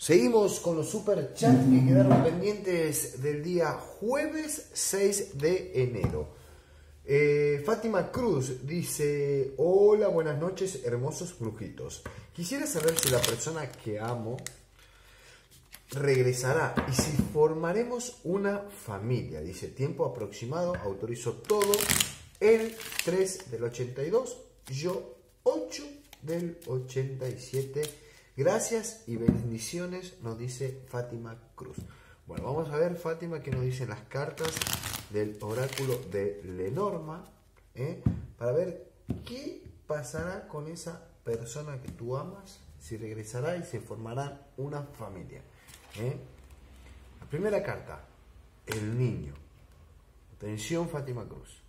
Seguimos con los super chats que quedaron pendientes del día jueves 6 de enero. Eh, Fátima Cruz dice, hola, buenas noches, hermosos brujitos. Quisiera saber si la persona que amo regresará y si formaremos una familia. Dice, tiempo aproximado, autorizo todo. El 3 del 82, yo 8 del 87 Gracias y bendiciones, nos dice Fátima Cruz. Bueno, vamos a ver, Fátima, qué nos dicen las cartas del oráculo de Lenorma, ¿eh? para ver qué pasará con esa persona que tú amas, si regresará y se formará una familia. ¿eh? La primera carta, el niño. Atención, Fátima Cruz.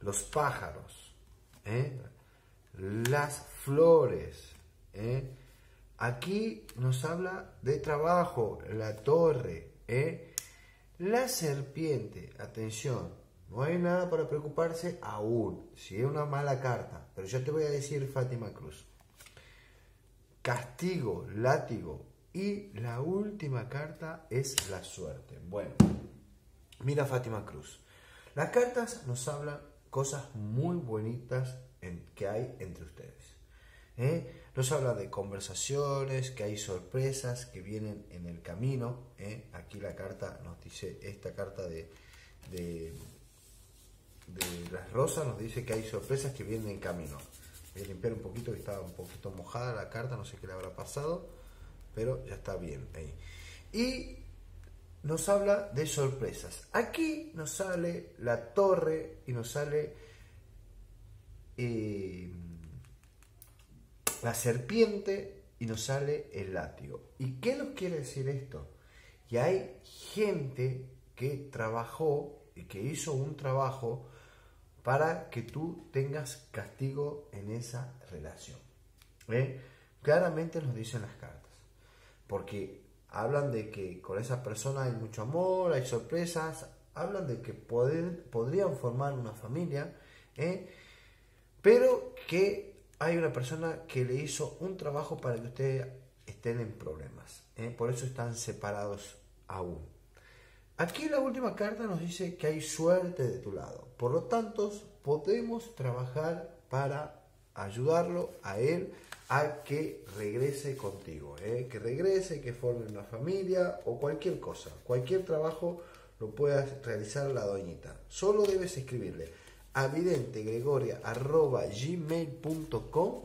Los pájaros, ¿eh? las flores. Aquí nos habla de trabajo, la torre, ¿eh? la serpiente, atención, no hay nada para preocuparse aún, si es una mala carta, pero ya te voy a decir Fátima Cruz. Castigo, látigo y la última carta es la suerte. Bueno, mira Fátima Cruz, las cartas nos hablan cosas muy bonitas que hay entre ustedes. ¿Eh? Nos habla de conversaciones, que hay sorpresas que vienen en el camino. ¿eh? Aquí la carta nos dice, esta carta de, de, las rosas nos dice que hay sorpresas que vienen en camino. Voy a limpiar un poquito, que estaba un poquito mojada la carta, no sé qué le habrá pasado, pero ya está bien ahí. Y nos habla de sorpresas. Aquí nos sale la torre y nos sale... Eh, la serpiente y nos sale el látigo. ¿Y qué nos quiere decir esto? Que hay gente que trabajó y que hizo un trabajo para que tú tengas castigo en esa relación. ¿Eh? Claramente nos dicen las cartas. Porque hablan de que con esa persona hay mucho amor, hay sorpresas, hablan de que podrían formar una familia, ¿eh? pero que hay una persona que le hizo un trabajo para que ustedes estén en problemas. ¿eh? Por eso están separados aún. Aquí la última carta nos dice que hay suerte de tu lado. Por lo tanto, podemos trabajar para ayudarlo a él a que regrese contigo. ¿eh? Que regrese, que forme una familia o cualquier cosa. Cualquier trabajo lo puedas realizar la doñita. Solo debes escribirle gmail.com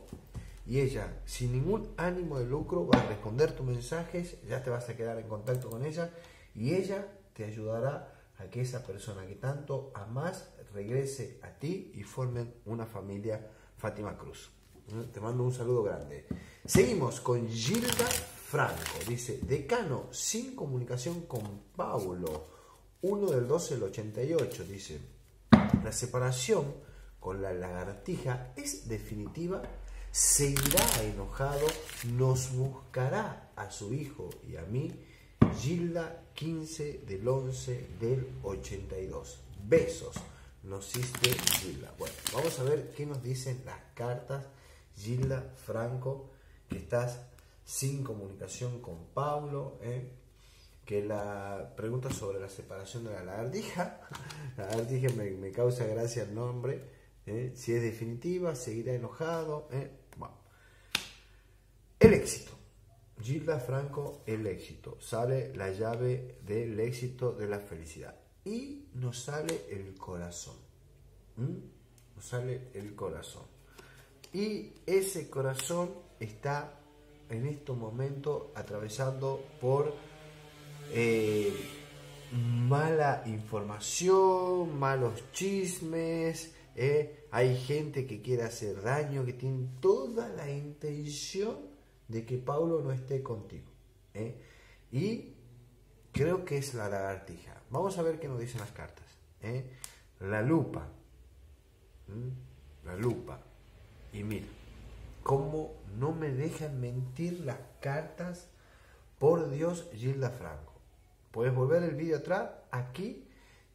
y ella, sin ningún ánimo de lucro, va a responder tus mensajes, ya te vas a quedar en contacto con ella y ella te ayudará a que esa persona que tanto amas regrese a ti y formen una familia Fátima Cruz. Te mando un saludo grande. Seguimos con Gilda Franco. Dice, decano, sin comunicación con Paulo. 1 del 12 del 88. Dice, la separación con la lagartija es definitiva, seguirá enojado, nos buscará a su hijo y a mí, Gilda 15 del 11 del 82. Besos, nos hiciste Gilda. Bueno, vamos a ver qué nos dicen las cartas. Gilda Franco, que estás sin comunicación con Pablo, ¿eh? Que la pregunta sobre la separación de la lagartija, la lagartija me, causa gracia el nombre, ¿eh? si es definitiva, seguirá enojado. ¿eh? El éxito. Gilda Franco, el éxito. Sale la llave del éxito de la felicidad. Y nos sale el corazón. Nos sale el corazón. Y ese corazón está en este momento atravesando por eh, mala información, malos chismes, eh, hay gente que quiere hacer daño, que tiene toda la intención de que Paulo no esté contigo. Eh. Y creo que es la lagartija. Vamos a ver qué nos dicen las cartas. La lupa. La lupa. Y mira, cómo no me dejan mentir las cartas. Por Dios, Gilda Franco. Puedes volver el vídeo atrás. Aquí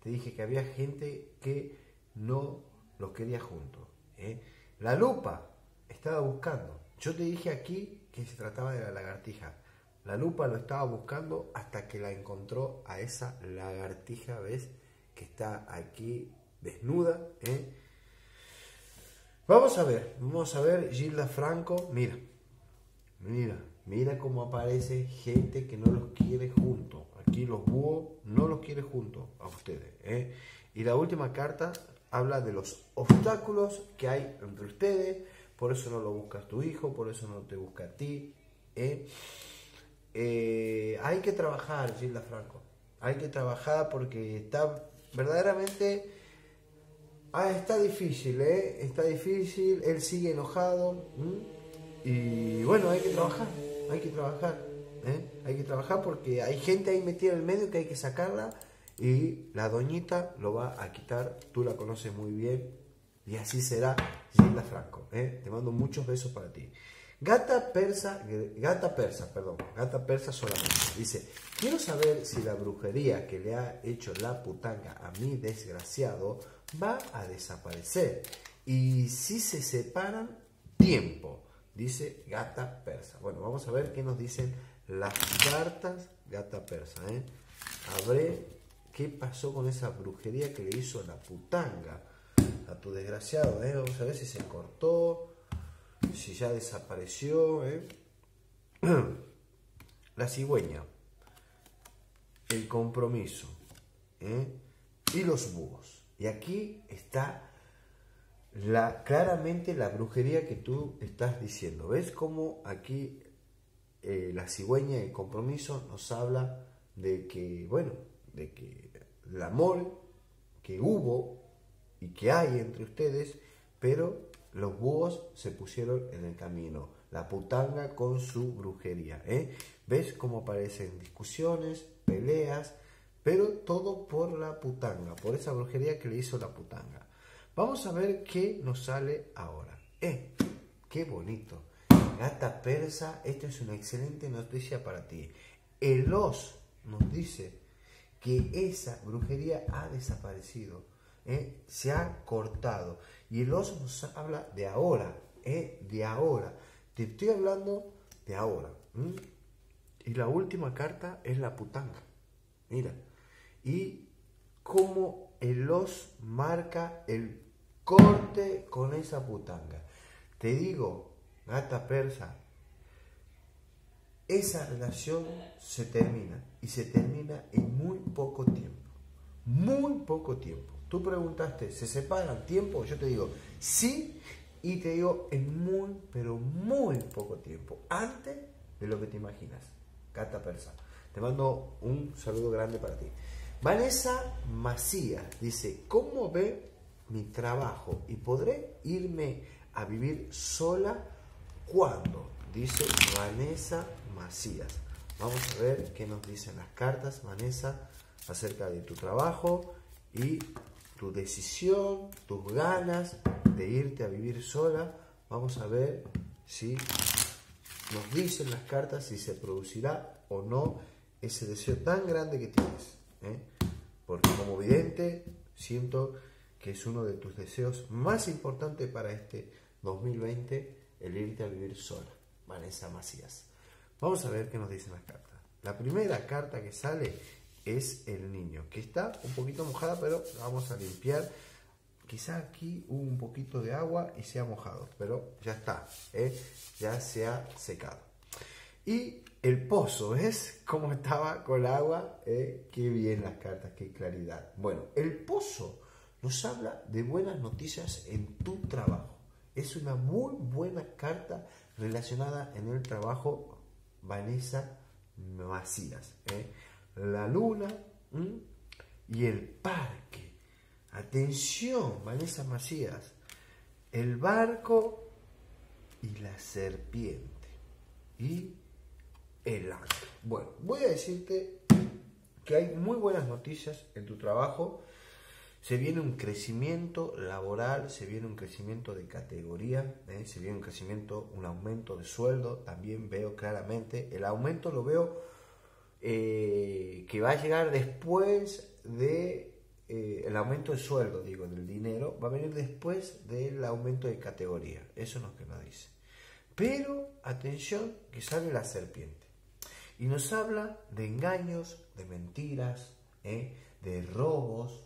te dije que había gente que no los quería juntos. ¿eh? La lupa estaba buscando. Yo te dije aquí que se trataba de la lagartija. La lupa lo estaba buscando hasta que la encontró a esa lagartija, ¿ves? Que está aquí desnuda, ¿eh? Vamos a ver, vamos a ver Gilda Franco, mira, mira, mira cómo aparece gente que no los quiere juntos. Aquí los búhos no los quiere juntos a ustedes. ¿eh? Y la última carta habla de los obstáculos que hay entre ustedes, por eso no lo buscas tu hijo, por eso no te busca a ti. ¿eh? Eh, hay que trabajar, Gilda Franco, hay que trabajar porque está verdaderamente Ah, está difícil, ¿eh? Está difícil, él sigue enojado. Y bueno, hay que trabajar, hay que trabajar, ¿eh? Hay que trabajar porque hay gente ahí metida en el medio que hay que sacarla y la doñita lo va a quitar, tú la conoces muy bien y así será Gilda Franco, ¿eh? Te mando muchos besos para ti. Gata persa, gata persa, perdón, gata persa solamente. Dice, quiero saber si la brujería que le ha hecho la putanga a mi desgraciado va a desaparecer. Y si se separan, tiempo, dice gata persa. Bueno, vamos a ver qué nos dicen las cartas gata persa. ¿eh? Ver qué pasó con esa brujería que le hizo la putanga a tu desgraciado. ¿eh? Vamos a ver si se cortó, si ya desapareció. ¿eh? La cigüeña, el compromiso ¿eh? y los búhos. Y aquí está la, claramente la brujería que tú estás diciendo. ¿Ves cómo aquí eh, la cigüeña el compromiso nos habla de que, bueno, de que el amor que hubo y que hay entre ustedes, pero los búhos se pusieron en el camino. La putanga con su brujería. ¿eh? ¿Ves cómo aparecen discusiones, peleas? pero todo por la putanga, por esa brujería que le hizo la putanga. Vamos a ver qué nos sale ahora. ¡Eh! ¡Qué bonito! Gata persa, esta es una excelente noticia para ti. El os nos dice que esa brujería ha desaparecido, ¿eh? se ha cortado. Y el os nos habla de ahora, ¿eh? de ahora. Te estoy hablando de ahora. Y la última carta es la putanga. Mira, y cómo el os marca el corte con esa putanga. Te digo, gata persa, esa relación se termina y se termina en muy poco tiempo. Muy poco tiempo. Tú preguntaste, ¿se separan tiempo? Yo te digo, sí, y te digo en muy, pero muy poco tiempo. Antes de lo que te imaginas. Gata persa. Te mando un saludo grande para ti. Vanessa Macías dice, ¿cómo ve mi trabajo y podré irme a vivir sola cuando? Dice Vanessa Macías. Vamos a ver qué nos dicen las cartas, Vanessa, acerca de tu trabajo y tu decisión, tus ganas de irte a vivir sola. Vamos a ver si nos dicen las cartas si se producirá o no ese deseo tan grande que tienes. ¿eh? porque como vidente siento que es uno de tus deseos más importantes para este 2020 el irte a vivir sola. Vanessa Macías. Vamos a ver qué nos dicen las cartas. La primera carta que sale es el niño, que está un poquito mojada, pero vamos a limpiar. Quizá aquí hubo un poquito de agua y se ha mojado, pero ya está, ¿eh? ya se ha secado. Y el pozo, ¿ves cómo estaba con agua? ¿Eh? Qué bien las cartas, qué claridad. Bueno, el pozo nos habla de buenas noticias en tu trabajo. Es una muy buena carta relacionada en el trabajo Vanessa Macías. ¿eh? La luna y el parque. Atención, Vanessa Macías. El barco y la serpiente. Y el ángel. Bueno, voy a decirte que hay muy buenas noticias en tu trabajo. Se viene un crecimiento laboral, se viene un crecimiento de categoría, ¿eh? se viene un crecimiento, un aumento de sueldo. También veo claramente, el aumento lo veo eh, que va a llegar después de eh, el aumento de sueldo, digo, del dinero, va a venir después del aumento de categoría. Eso es lo que nos dice. Pero atención que sale la serpiente. Y nos habla de engaños, de mentiras, de robos,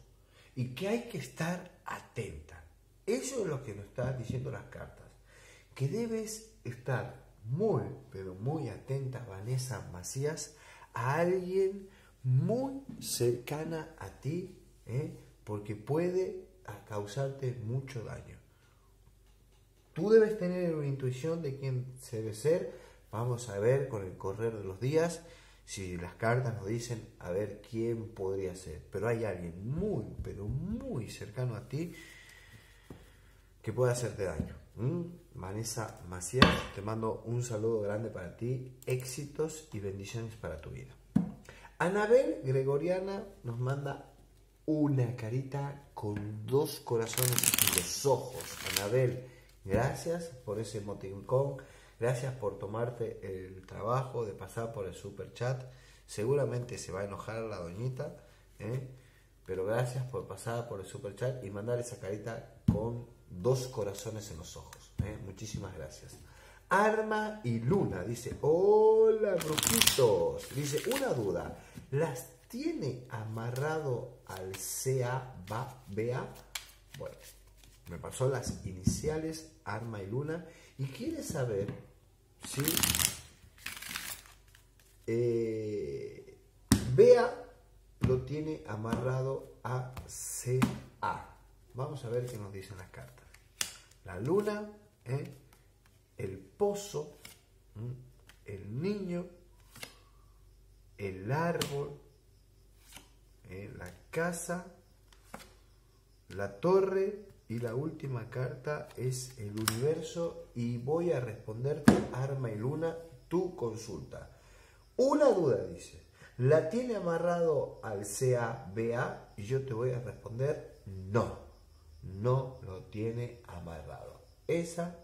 y que hay que estar atenta. Eso es lo que nos están diciendo las cartas. Que debes estar muy, pero muy atenta, Vanessa Macías, a alguien muy cercana a ti, ¿eh? porque puede causarte mucho daño. Tú debes tener una intuición de quién se debe ser. Vamos a ver con el correr de los días si las cartas nos dicen a ver quién podría ser. Pero hay alguien muy, pero muy cercano a ti que puede hacerte daño. Vanessa Macías, te mando un saludo grande para ti, éxitos y bendiciones para tu vida. Anabel Gregoriana nos manda una carita con dos corazones en los ojos. Anabel, gracias por ese motincón, gracias por tomarte el trabajo de pasar por el super chat. Seguramente se va a enojar la doñita, ¿eh? pero gracias por pasar por el super chat y mandar esa carita con dos corazones en los ojos. ¿eh? Muchísimas gracias. Arma y Luna dice, hola brujitos. Dice, una duda, ¿las tiene amarrado al CA BA? Bueno, me pasó las iniciales Arma y Luna y quiere saber si eh, lo tiene amarrado a CA. Vamos a ver qué nos dicen las cartas. La luna, ¿eh? el pozo, el niño, el árbol, eh, la casa, la torre y la última carta es el universo y voy a responder arma y luna tu consulta. Una duda dice, ¿la tiene amarrado al CABA? Y yo te voy a responder no, no lo tiene amarrado. Esa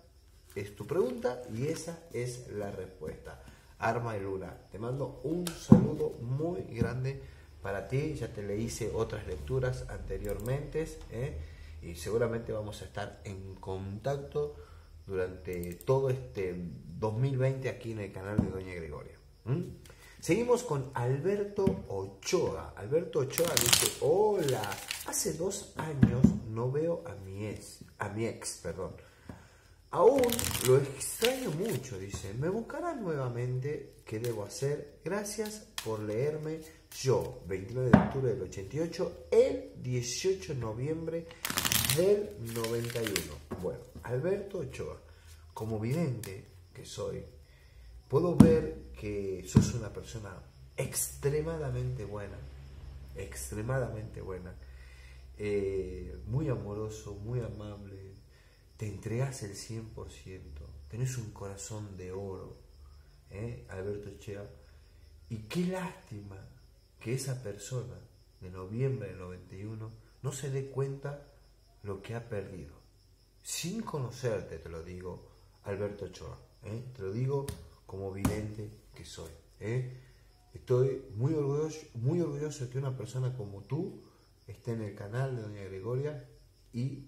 es tu pregunta y esa es la respuesta. Arma y Luna, te mando un saludo muy grande para ti. Ya te le hice otras lecturas anteriormente ¿eh? Y seguramente vamos a estar en contacto durante todo este 2020 aquí en el canal de Doña Gregoria. Seguimos con Alberto Ochoa. Alberto Ochoa dice, hola, hace dos años no veo a mi ex, a mi ex, perdón. Aún lo extraño mucho, dice. Me buscará nuevamente qué debo hacer. Gracias por leerme. Yo, 29 de octubre del 88, el 18 de noviembre del 91. Bueno, Alberto Ochoa, como vidente que soy, puedo ver que sos una persona extremadamente buena, extremadamente buena, eh, muy amoroso, muy amable, te entregas el 100%, tenés un corazón de oro, ¿eh? Alberto Chea, y qué lástima que esa persona de noviembre del 91 no se dé cuenta lo que ha perdido. Sin conocerte, te lo digo, Alberto Ochoa, ¿eh? te lo digo como vidente que soy. ¿eh? Estoy muy orgulloso, muy orgulloso que una persona como tú esté en el canal de Doña Gregoria y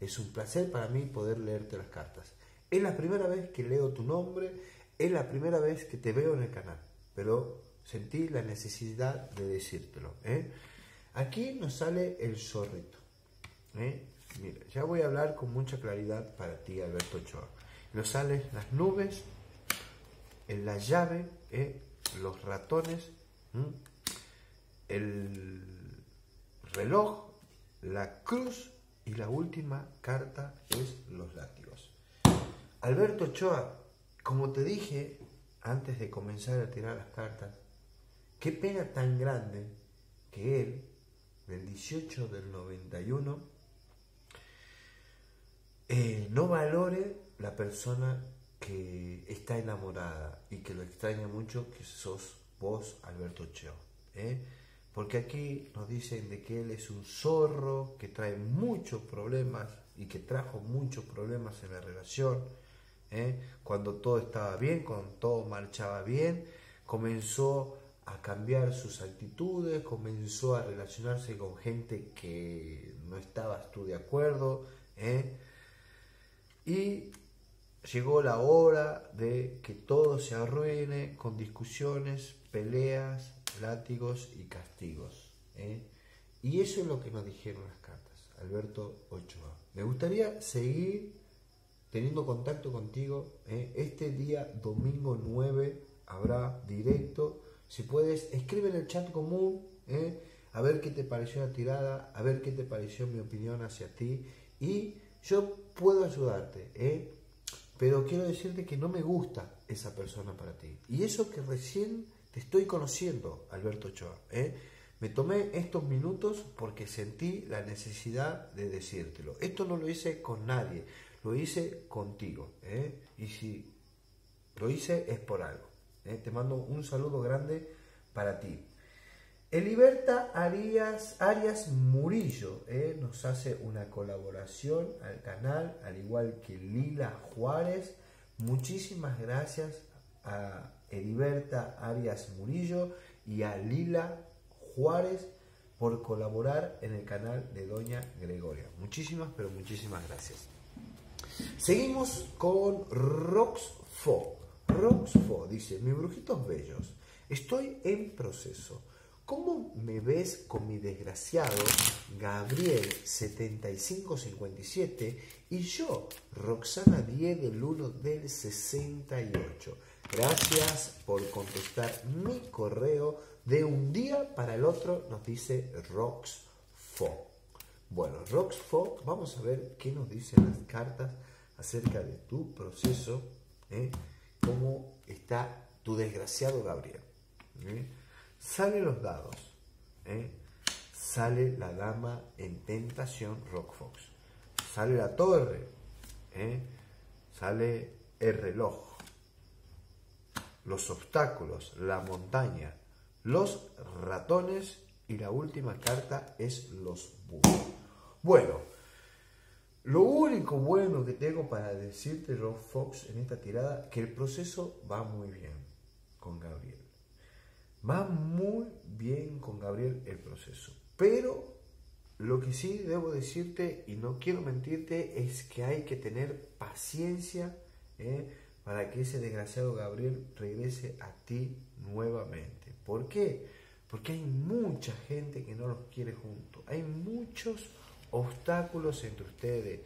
es un placer para mí poder leerte las cartas. Es la primera vez que leo tu nombre, es la primera vez que te veo en el canal, pero sentí la necesidad de decírtelo. ¿eh? Aquí nos sale el zorrito. ¿Eh? Mira, ya voy a hablar con mucha claridad para ti, Alberto Ochoa. Nos salen las nubes, en la llave, ¿eh? los ratones, el reloj, la cruz y la última carta es los látigos. Alberto Ochoa, como te dije antes de comenzar a tirar las cartas, qué pena tan grande que él, del 18 del 91, eh, no valore la persona que está enamorada y que lo extraña mucho, que sos vos, Alberto Ochoa. ¿eh? Porque aquí nos dicen de que él es un zorro que trae muchos problemas y que trajo muchos problemas en la relación. ¿eh? Cuando todo estaba bien, cuando todo marchaba bien, comenzó a cambiar sus actitudes, comenzó a relacionarse con gente que no estabas tú de acuerdo. Y llegó la hora de que todo se arruine con discusiones, peleas, látigos y castigos. ¿eh? Y eso es lo que nos dijeron las cartas, Alberto Ochoa. Me gustaría seguir teniendo contacto contigo. ¿eh? Este día, domingo 9, habrá directo. Si puedes, escribe en el chat común, ¿eh? a ver qué te pareció la tirada, a ver qué te pareció mi opinión hacia ti. Y yo puedo ayudarte, ¿eh? pero quiero decirte que no me gusta esa persona para ti. Y eso que recién te estoy conociendo, Alberto Ochoa. ¿eh? Me tomé estos minutos porque sentí la necesidad de decírtelo. Esto no lo hice con nadie, lo hice contigo. ¿eh? Y si lo hice es por algo. ¿eh? Te mando un saludo grande para ti. Eliberta Arias, Arias Murillo ¿eh? nos hace una colaboración al canal, al igual que Lila Juárez. Muchísimas gracias a Eliberta Arias Murillo y a Lila Juárez por colaborar en el canal de Doña Gregoria. Muchísimas, pero muchísimas gracias. Seguimos con Roxfo. Roxfo dice, mis brujitos bellos, estoy en proceso ¿Cómo me ves con mi desgraciado Gabriel 7557 y yo, Roxana 10 del 1 del 68? Gracias por contestar mi correo de un día para el otro, nos dice Roxfo. Bueno, Roxfo, vamos a ver qué nos dicen las cartas acerca de tu proceso, ¿eh? cómo está tu desgraciado Gabriel. ¿eh? Sale los dados. ¿eh? Sale la dama en tentación Rockfox. Sale la torre. ¿eh? Sale el reloj. Los obstáculos, la montaña, los ratones y la última carta es los búhos. Bueno, lo único bueno que tengo para decirte, Rock Fox, en esta tirada, que el proceso va muy bien con Gabriel. Va muy bien con Gabriel el proceso. Pero lo que sí debo decirte, y no quiero mentirte, es que hay que tener paciencia ¿eh? para que ese desgraciado Gabriel regrese a ti nuevamente. ¿Por qué? Porque hay mucha gente que no los quiere juntos. Hay muchos obstáculos entre ustedes.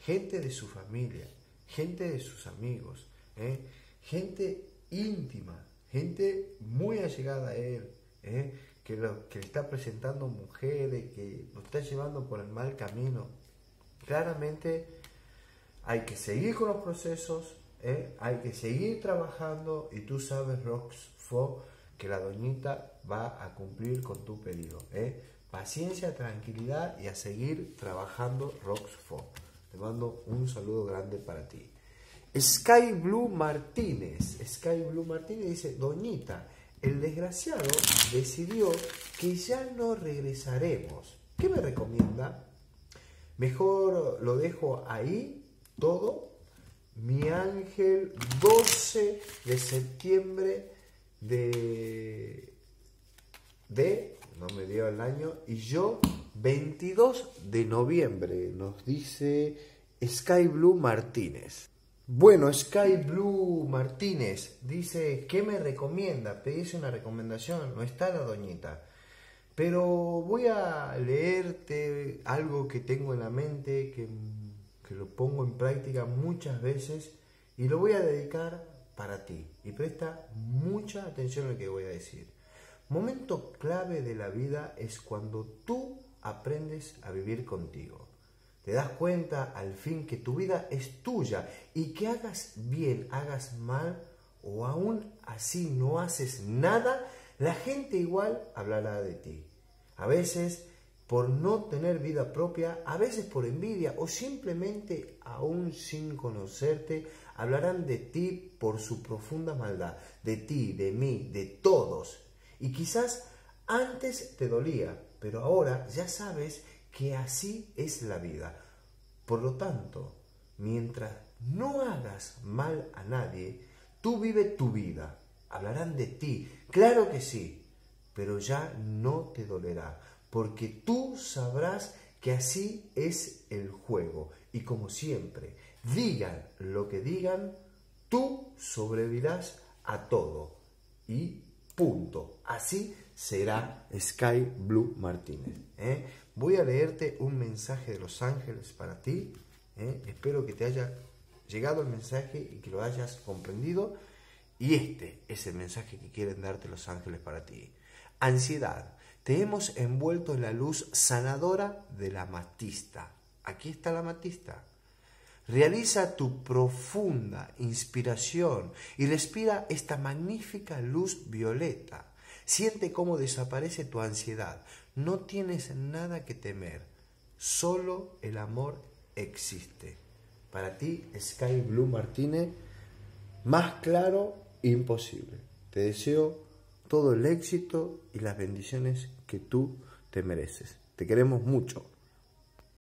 Gente de su familia, gente de sus amigos, ¿eh? gente íntima gente muy allegada a él, ¿eh? que, le está presentando mujeres, que lo está llevando por el mal camino. Claramente hay que seguir con los procesos, ¿eh? hay que seguir trabajando y tú sabes, Roxfo, que la doñita va a cumplir con tu pedido. ¿eh? Paciencia, tranquilidad y a seguir trabajando, Roxfo. Te mando un saludo grande para ti. Sky Blue Martínez. Sky Blue Martínez dice, Doñita, el desgraciado decidió que ya no regresaremos. ¿Qué me recomienda? Mejor lo dejo ahí todo. Mi ángel 12 de septiembre de... de, no me dio el año, y yo 22 de noviembre, nos dice Sky Blue Martínez. Bueno, Sky Blue Martínez dice, ¿qué me recomienda? Pedís una recomendación, no está la doñita. Pero voy a leerte algo que tengo en la mente, que, que lo pongo en práctica muchas veces y lo voy a dedicar para ti. Y presta mucha atención a lo que voy a decir. Momento clave de la vida es cuando tú aprendes a vivir contigo te das cuenta al fin que tu vida es tuya y que hagas bien, hagas mal o aún así no haces nada, la gente igual hablará de ti. A veces por no tener vida propia, a veces por envidia o simplemente aún sin conocerte, hablarán de ti por su profunda maldad, de ti, de mí, de todos. Y quizás antes te dolía, pero ahora ya sabes que así es la vida. Por lo tanto, mientras no hagas mal a nadie, tú vive tu vida. Hablarán de ti, claro que sí, pero ya no te dolerá, porque tú sabrás que así es el juego. Y como siempre, Digan lo que digan, tú sobrevivirás a todo. Y punto. Así será Sky Blue Martínez. ¿eh? Voy a leerte un mensaje de los ángeles para ti. ¿eh? Espero que te haya llegado el mensaje y que lo hayas comprendido. Y este es el mensaje que quieren darte los ángeles para ti. Ansiedad. Te hemos envuelto en la luz sanadora de la matista. Aquí está la matista. Realiza tu profunda inspiración y respira esta magnífica luz violeta. Siente cómo desaparece tu ansiedad. No tienes nada que temer. Solo el amor existe. Para ti, Sky Blue Martínez, más claro, imposible. Te deseo todo el éxito y las bendiciones que tú te mereces. Te queremos mucho.